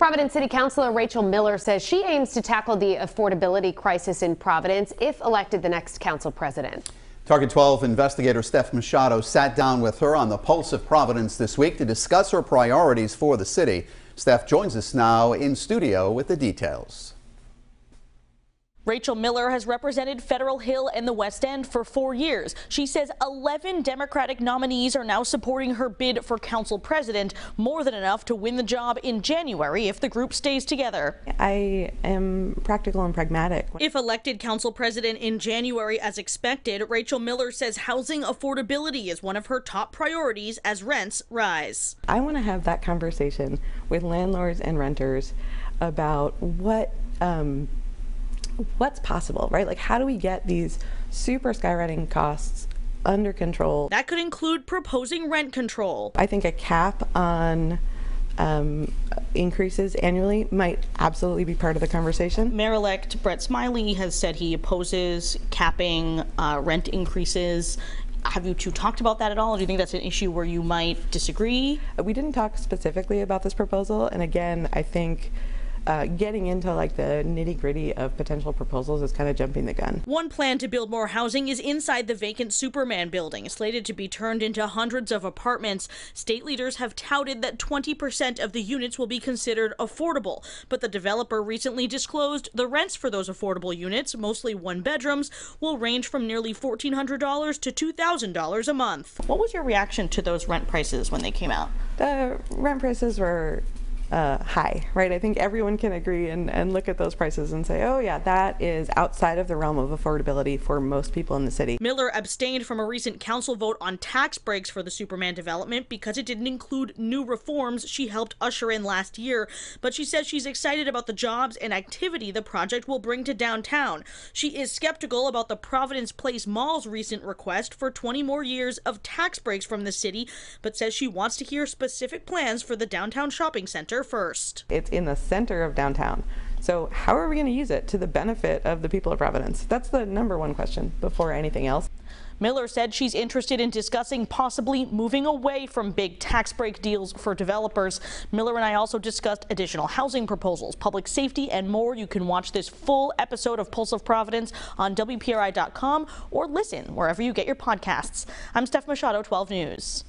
Providence City Councilor Rachel Miller says she aims to tackle the affordability crisis in Providence if elected the next council president. Target 12 investigator Steph Machado sat down with her on the Pulse of Providence this week to discuss her priorities for the city. Steph joins us now in studio with the details. Rachel Miller has represented Federal Hill and the West End for four years. She says 11 Democratic nominees are now supporting her bid for council president, more than enough to win the job in January if the group stays together. I am practical and pragmatic. If elected council president in January as expected, Rachel Miller says housing affordability is one of her top priorities as rents rise. I want to have that conversation with landlords and renters about what um, what's possible, right? Like, how do we get these super skyrocketing costs under control? That could include proposing rent control. I think a cap on um, increases annually might absolutely be part of the conversation. Mayor-elect Brett Smiley has said he opposes capping uh, rent increases. Have you two talked about that at all? do you think that's an issue where you might disagree? We didn't talk specifically about this proposal, and again, I think uh, getting into like the nitty gritty of potential proposals is kind of jumping the gun. One plan to build more housing is inside the vacant Superman building, slated to be turned into hundreds of apartments. State leaders have touted that 20% of the units will be considered affordable, but the developer recently disclosed the rents for those affordable units, mostly one bedrooms, will range from nearly $1,400 to $2,000 a month. What was your reaction to those rent prices when they came out? The rent prices were uh, high, right? I think everyone can agree and, and look at those prices and say, oh yeah, that is outside of the realm of affordability for most people in the city. Miller abstained from a recent council vote on tax breaks for the Superman development because it didn't include new reforms she helped usher in last year, but she says she's excited about the jobs and activity the project will bring to downtown. She is skeptical about the Providence Place Mall's recent request for 20 more years of tax breaks from the city, but says she wants to hear specific plans for the downtown shopping center first. It's in the center of downtown. So how are we going to use it to the benefit of the people of Providence? That's the number one question before anything else. Miller said she's interested in discussing possibly moving away from big tax break deals for developers. Miller and I also discussed additional housing proposals, public safety, and more. You can watch this full episode of Pulse of Providence on WPRI.com or listen wherever you get your podcasts. I'm Steph Machado, 12 News.